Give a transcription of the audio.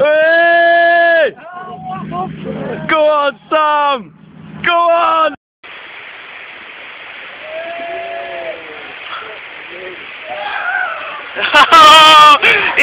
Hey! Go on, Sam! Go on! yeah!